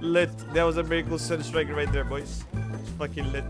lit. That was a miracle sun striker right there, boys. It's fucking lit.